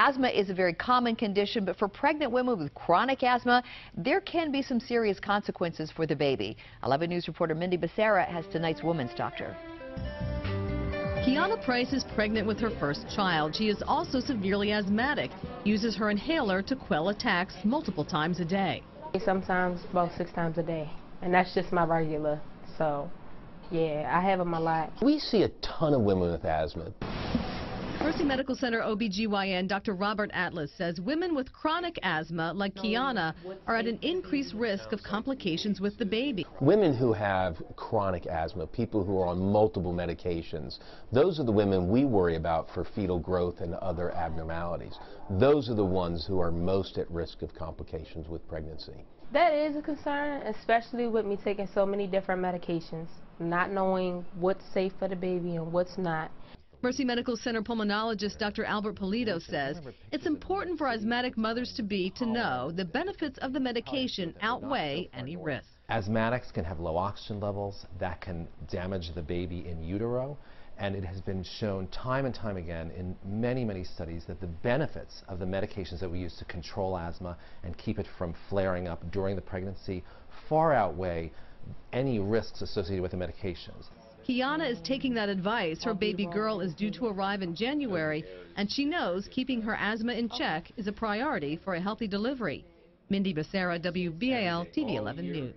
Asthma is a very common condition, but for pregnant women with chronic asthma, there can be some serious consequences for the baby. 11 News reporter Mindy Basara has tonight's Woman's Doctor. Kiana Price is pregnant with her first child. She is also severely asthmatic, uses her inhaler to quell attacks multiple times a day. Sometimes about six times a day, and that's just my regular. So, yeah, I have them a lot. We see a ton of women with asthma. Mercy Medical Center OBGYN Dr. Robert Atlas says women with chronic asthma, like Kiana, are at an increased risk of complications with the baby. Women who have chronic asthma, people who are on multiple medications, those are the women we worry about for fetal growth and other abnormalities. Those are the ones who are most at risk of complications with pregnancy. That is a concern, especially with me taking so many different medications, not knowing what's safe for the baby and what's not. Mercy Medical Center pulmonologist Dr. Albert Polito says it's important for asthmatic mothers to be to know the benefits of the medication outweigh any risk. Asthmatics can have low oxygen levels that can damage the baby in utero and it has been shown time and time again in many, many studies that the benefits of the medications that we use to control asthma and keep it from flaring up during the pregnancy far outweigh any risks associated with the medications. Kiana is taking that advice. Her baby girl is due to arrive in January, and she knows keeping her asthma in check is a priority for a healthy delivery. Mindy Basara, WBAL TV 11 News.